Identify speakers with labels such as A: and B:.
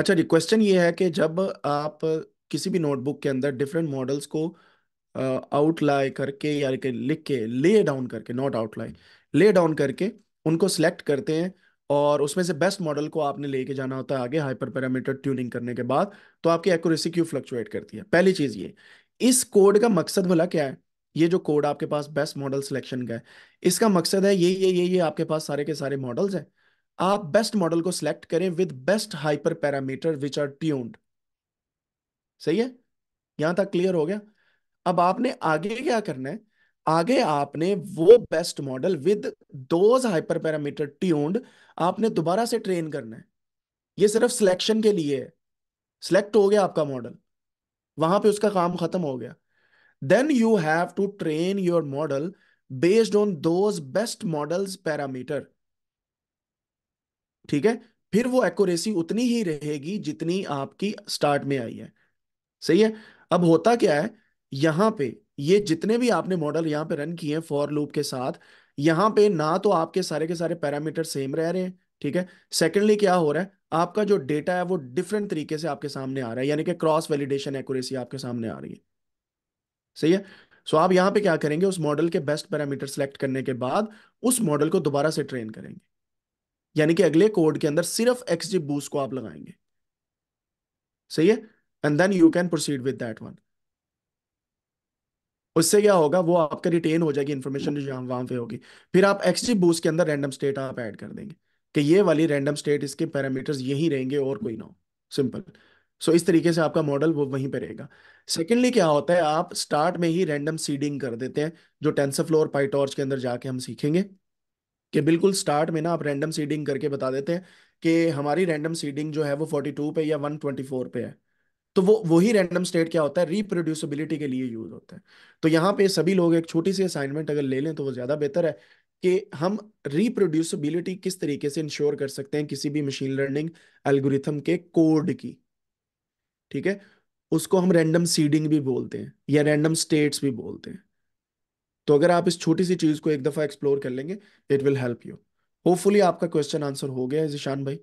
A: अच्छा जी क्वेश्चन ये है कि जब आप किसी भी नोटबुक के अंदर डिफरेंट मॉडल्स को आउटलाई करके या कि, लिख के ले डाउन करके नॉट आउटलाई ले डाउन करके उनको सिलेक्ट करते हैं और उसमें से बेस्ट मॉडल को आपने लेके जाना होता है आगे हाइपर पैरामीटर ट्यूनिंग करने के बाद तो आपकी एक्यूरेसी क्यों फ्लक्चुएट करती है? पहली चीज़ ये, इस कोड का मकसद भला क्या है? ये जो कोड आपके पास बेस्ट मॉडल सिलेक्शन का है, इसका मकसद है ये ये ये ये आपके पास सारे के सारे मॉडल्स हैं। आप बेस्ट मॉडल को सिलेक्ट करें with best hyperparameter which are tuned सही है? यहाँ तक क्लियर हो गया? अब आपने आगे क्या करना है? आगे आपने वो best model with those hyperparameter tuned आपने दोबारा से ट्रेन करना है। ये सिर्फ़ सिलेक्शन के लिए है। सिलेक्ट हो गया आपका मॉडल वहाँ पे उसका काम खत्म हो गया। Then you have to train your model based on those best models parameter ठीक है? फिर वो एक्यूरेसी उतनी ही रहेगी जितनी आपकी स्टार्ट में आई है। सही है? अब होता क्या है? यहाँ पे ये जितने भी आपने मॉडल यहाँ पे रन किए हैं फॉर लूप के साथ, यहाँ पे ना तो आपके सारे के सारे पैरामीटर सेम रह रहे हैं, ठीक है? सेकेंडली क्या हो रहा है? आपका जो डेटा है वो डिफरेंट तरीके से आपके सामने आ रहा है, यानी कि क्रॉस वैलिडेशन एक्यूरेसी आपके सामने आ रही है। सही है? सो आप यहाँ पे क्या करेंगे? उस मॉडल के बेस्ट पैरामीटर सेलेक्ट करने के बाद उस मॉडल को दोबारा से ट्रेन करेंगे। यानी कि अगले कोड के अंदर सिर्फ़ एक्सजी बूस्ट को आप लगाएँगे। सही है? And then you can proceed with that one उससे क्या होगा? वो आपका रिटेन हो जाएगी इन्फॉर्मेशन जो वहाँ पे होगी। फिर आप एक्सजी बूस्ट के अंदर रैंडम स्टेट आप ऐड कर देंगे कि ये वाली रैंडम स्टेट इसके पैरामीटर्स यही रहेंगे और कोई ना हो। सिंपल सो इस तरीके से आपका मॉडल वो वहीं पे रहेगा। सेकेंडली क्या होता है? आप स्टार्ट में ही रैंडम सीडिंग कर देते हैं, जो टेंसर फ्लोर पाइटॉर्च के अंदर जाके हम सीखेंगे। कि बिल्कुल स्टार्ट में ना आप रैंडम सीडिंग करके बता देते हैं कि हमारी रैंडम सीडिंग जो है वो 42 पे या 124 पे है। तो वो वही रैंडम स्टेट क्या होता है? रिप्रोड्यूसिबिलिटी के लिए यूज़ होता है। तो यहाँ पे सभी लोग एक छोटी सी असाइनमेंट अगर ले लें तो वो ज़्यादा बेहतर है कि हम रिप्रोड्यूसिबिलिटी किस तरीके से इंश्योर कर सकते हैं किसी भी मशीन लर्निंग एल्गोरिथम के कोड की। ठीक है? उसको हम रैंडम सीडिंग भी बोलते हैं या रैंडम स्टेट्स भी बोलते हैं। तो अगर आप इस छोटी सी चीज़ को एक दफ़ा एक्सप्लोर कर लेंगे it will help you hopefully आपका क्वेश्चन आंसर हो गया है, जिशान भाई।